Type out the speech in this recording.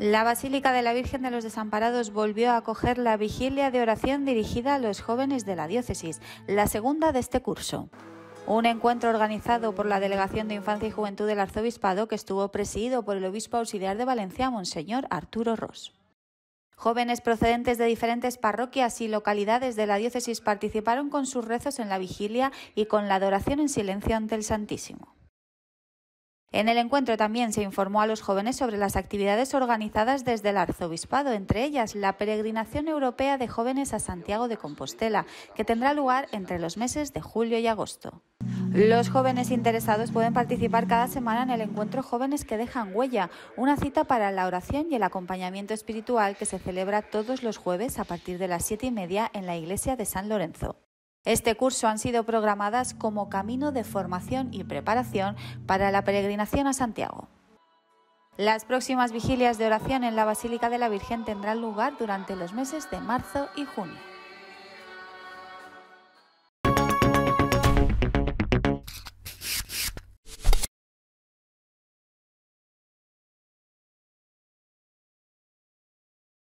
La Basílica de la Virgen de los Desamparados volvió a acoger la vigilia de oración dirigida a los jóvenes de la diócesis, la segunda de este curso. Un encuentro organizado por la Delegación de Infancia y Juventud del Arzobispado que estuvo presidido por el obispo auxiliar de Valencia, Monseñor Arturo Ross. Jóvenes procedentes de diferentes parroquias y localidades de la diócesis participaron con sus rezos en la vigilia y con la adoración en silencio ante el Santísimo. En el encuentro también se informó a los jóvenes sobre las actividades organizadas desde el arzobispado, entre ellas la peregrinación europea de jóvenes a Santiago de Compostela, que tendrá lugar entre los meses de julio y agosto. Los jóvenes interesados pueden participar cada semana en el encuentro Jóvenes que dejan huella, una cita para la oración y el acompañamiento espiritual que se celebra todos los jueves a partir de las siete y media en la iglesia de San Lorenzo. Este curso han sido programadas como camino de formación y preparación para la peregrinación a Santiago. Las próximas vigilias de oración en la Basílica de la Virgen tendrán lugar durante los meses de marzo y junio.